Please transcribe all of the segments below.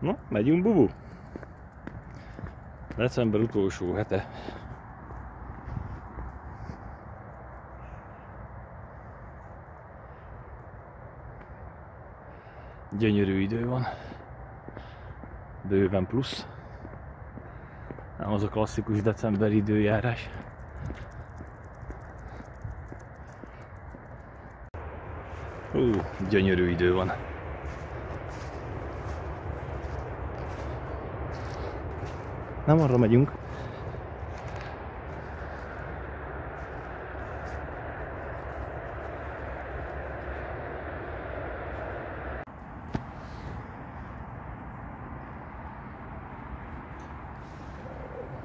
Na, megyünk bubu? December utolsó hete. Gyönyörű idő van. Bőven plusz. Nem az a klasszikus decemberi időjárás. Ú, gyönyörű idő van. Nem arra megyünk.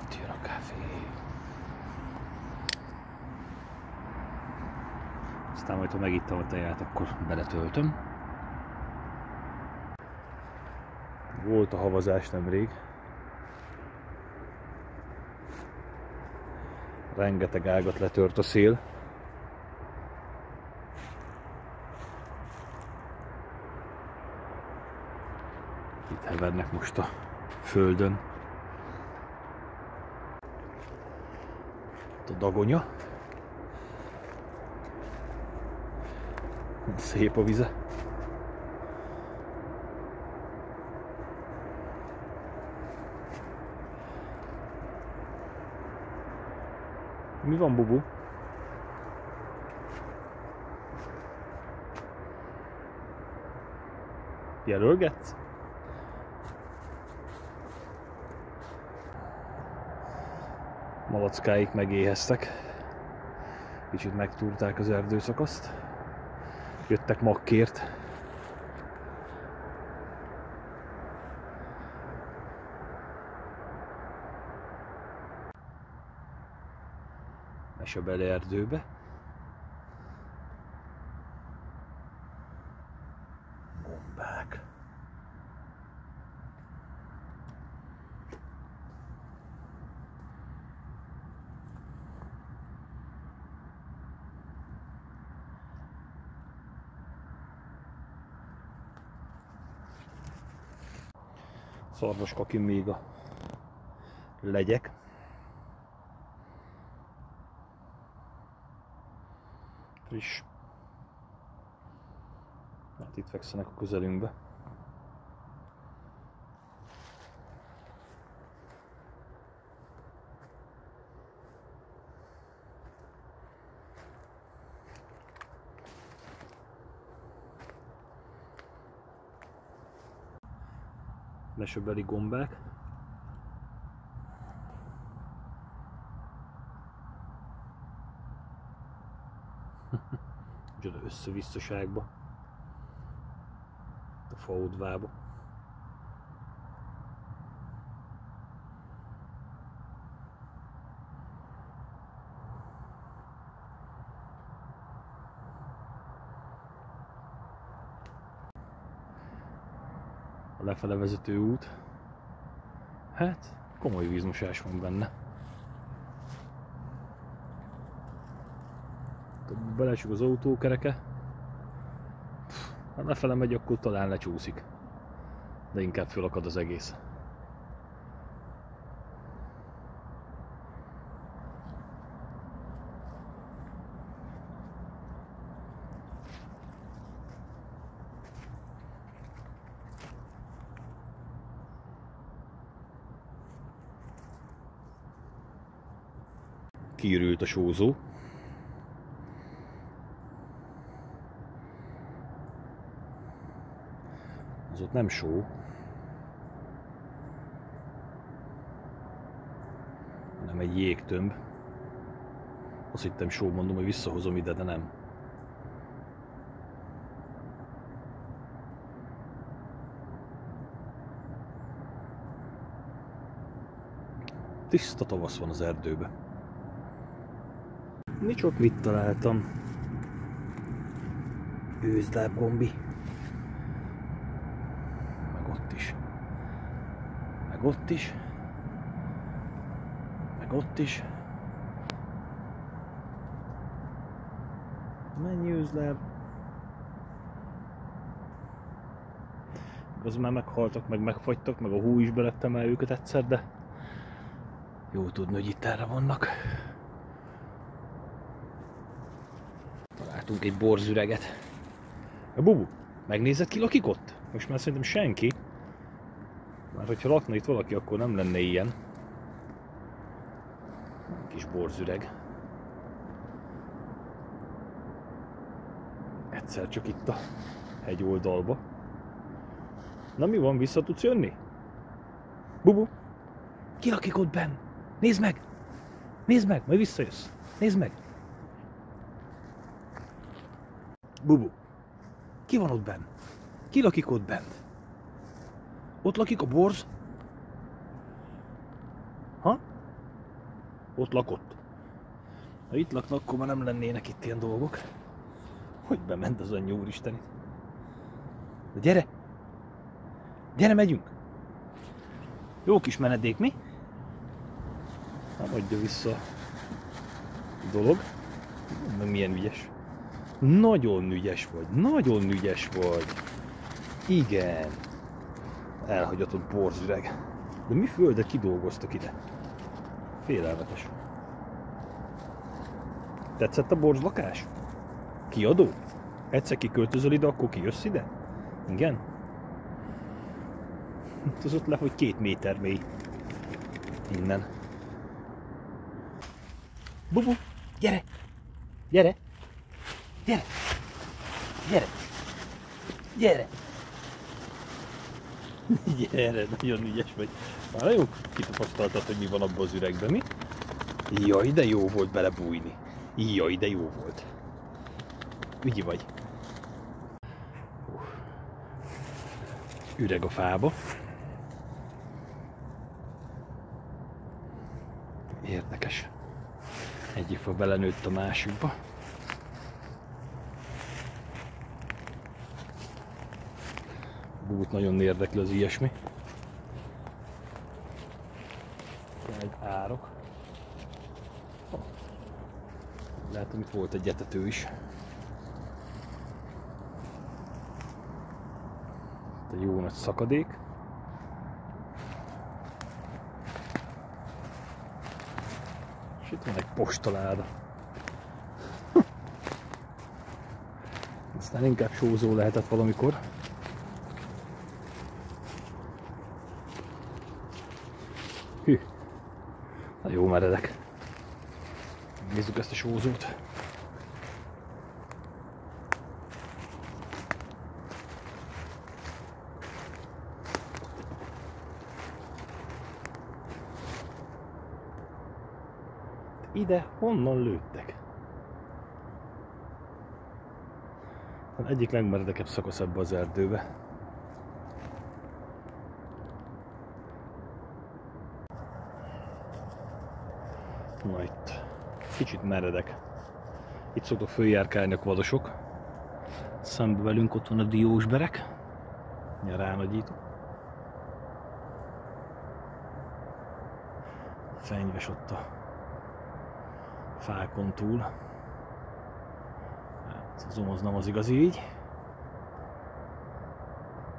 Ott jön a kávé. Aztán majd, ha megittam a teját, akkor beletöltöm. Volt a havazás nemrég. Rengeteg ágat letört a szél. Itt hevernek most a földön. Itt a dagonya. Szép a vize. Mi van, Bubu? Jelölgetsz? Malackáik megéheztek. Kicsit megtúrták az erdőszakaszt. Jöttek makkért. Mese bele erdőbe. Gombák. Szarvas kaki még a legyek. Friss. Hát itt fekszenek a közelünkbe. Mesebeli gombák. Összevisszaságba. A faudvába. A lefele vezető út. Hát, komoly vízmosás van benne. Belesük az autókereke. Ha lefele megy, akkor talán lecsúszik. De inkább fölakad az egész. Kiürült a sózó. Az ott nem só. hanem egy jégtömb. Azt hittem só, mondom, hogy visszahozom ide, de nem. Tiszta tavasz van az erdőbe. Mi csak mit találtam? Őzlábgombi. Meg ott is. Meg ott is. Meg ott is. Mennyi őzláb? az már meghaltak, meg megfagytak, meg a hú is belettem el őket egyszer, de jó tudni, hogy itt erre vannak. Találtunk egy borzüreget. A bubu, megnézed ki lakik ott? Most már szerintem senki. Már hogyha lakna itt valaki, akkor nem lenne ilyen. Kis borzüreg. Egyszer csak itt a hegy oldalba. Na mi van, vissza tudsz jönni? Bubu, ki lakik ott benn? Nézd meg! Nézd meg, majd visszajössz. Nézd meg! Bubu, ki van ott benn? Ki lakik ott bent? Ott lakik a borz? Ha? Ott lakott. Ha itt lakna, akkor már nem lennének itt ilyen dolgok. Hogy bement az anyja úristen? De gyere! Gyere, megyünk! Jó kis menedék, mi? Nem adja vissza a dolog. Meg milyen ügyes. Nagyon ügyes vagy, nagyon ügyes vagy. Igen. Elhagyatott borzüreg. De mi földet kidolgoztak ide? Félelmetes. Tetszett a borzlakás? Kiadó? Egyszer kiköltözöl ide, akkor kijössz ide? Igen? Hát az ott le, hogy két méter mély. Innen. Bubu, gyere! Gyere! Gyere! Gyere! Gyere! Gyere, nagyon ügyes vagy. Már nagyon kitapasztaltad, hogy mi van abban az üregben, mi? Jaj, de jó volt belebújni. Jaj, de jó volt. Ügyi vagy. Üreg a fába. Érdekes. Egyik fa belenőtt a másikba. Bút nagyon érdekli az ilyesmi. Egy árok. Hogy itt volt egy etető is. Itt egy jó nagy szakadék. És itt van egy postaláda. Aztán inkább sózó lehetett valamikor. Hű, na jó meredek. Nézzük ezt a sózót. Ide honnan lőttek? Az egyik legmeredekebb szakasz ebbe az erdőbe. Na itt. Kicsit meredek. Itt szoktak följárkálni a kvadosok. Szembe velünk ott van a diósberek. A ránagyító. Fenyves ott a fákon túl. Hát, az az nem az igazi így.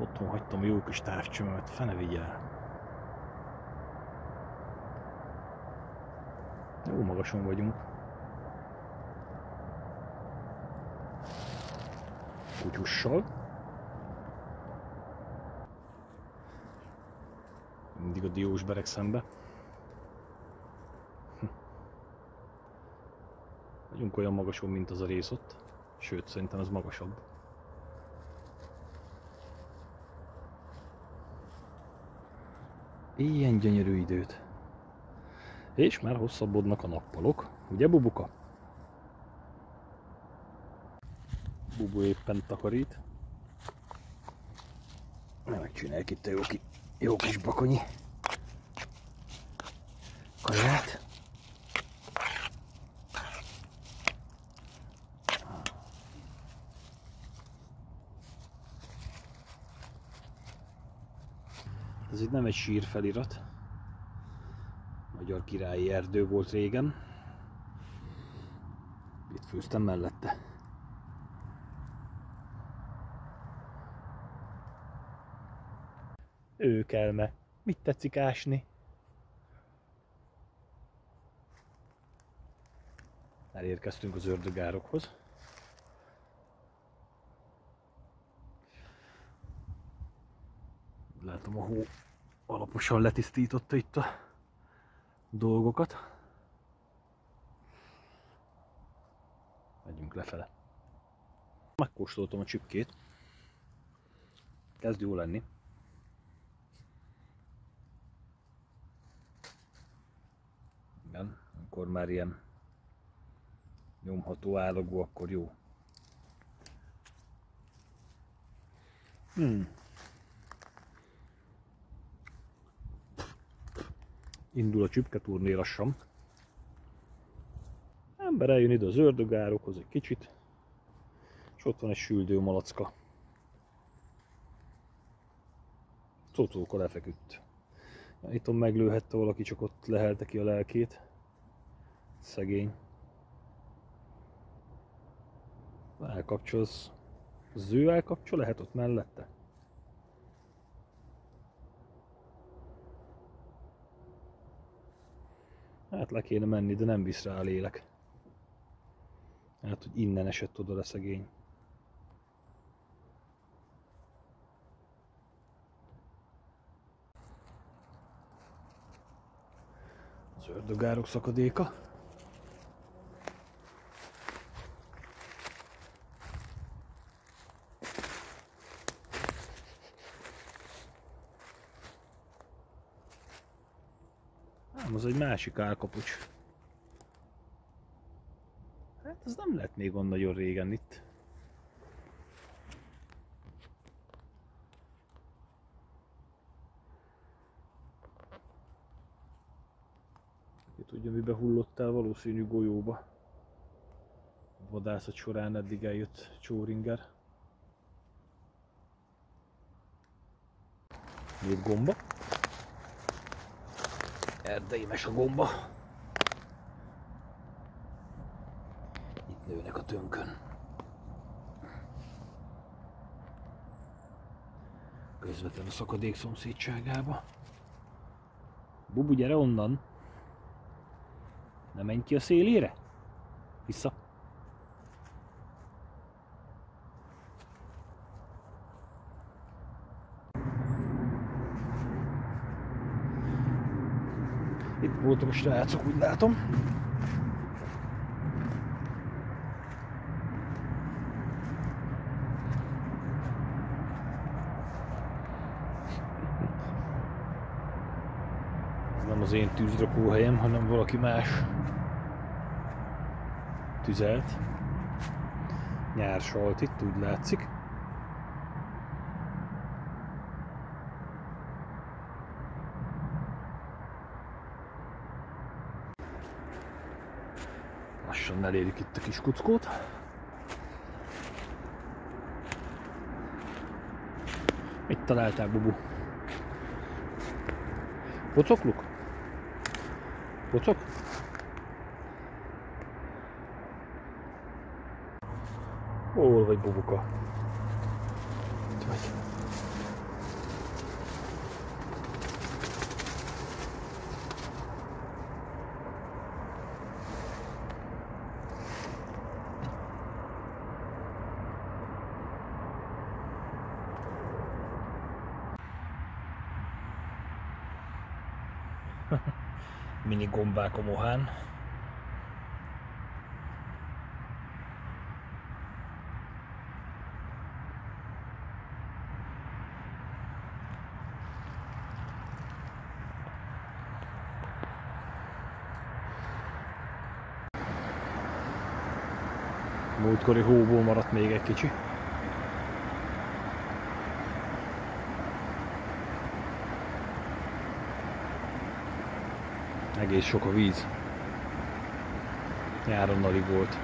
Otthon hagytam a jó kis távcsömemet, fene vigyel. Jó magason vagyunk. Kutyussal. Mindig a diós berek szembe. Hm. Vagyunk olyan magason, mint az a rész ott. Sőt, szerintem az magasabb. Ilyen gyönyörű időt. És már hosszabbodnak a nappalok, ugye Bubuka? Bubu éppen takarít. Megcsinálják itt a jó, ki, jó kis bakonyi kaját. Ez itt nem egy sírfelirat. Magyar királyi erdő volt régen. Itt főztem mellette. Őkelme. Mit tetszik ásni? Elérkeztünk az ördögárokhoz. Látom a hó alaposan letisztította itt a dolgokat. Megyünk lefele. Megkóstoltam a csipkét. Kezd jó lenni. Igen, akkor már ilyen nyomható állagú, akkor jó. Hmm. Indul a csipketúrné lassan. Ember eljön ide az ördögárokhoz egy kicsit, és ott van egy süldő malacka. Cocóka lefeküdt. Itt meglőhette valaki, csak ott lehelte ki a lelkét. Szegény. Elkapcsol, az, az ő elkapcsol, lehet ott mellette? Hát le kéne menni, de nem visz rá a lélek. Hát, hogy innen esett oda a szegény. Az ördögárok szakadéka. Nem, az egy másik álkapucs. Hát ez nem lett még on nagyon régen itt. Ki tudja, mibe hullott el, valószínű golyóba. A vadászat során eddig eljött csóringer. gomba. Erdei mes a gomba. Itt nőnek a tönkön. Közvetlen a szakadék szomszédságába. Bubu, gyere onnan! Nem menj ki a szélére? Vissza! A srácok, úgy látom. Ez nem az én tűzrakóhelyem, hanem valaki más tüzelt. Nyár salt itt, úgy látszik. Lassan elérjük itt a kis kuckót. Mit találtál, Bubu? Pocokluk? Pocok? Hol vagy, Bubuka? Mini gombák a mohán. Múltkori hóból maradt még egy kicsi. Egész sok a víz. Nyáron alig volt.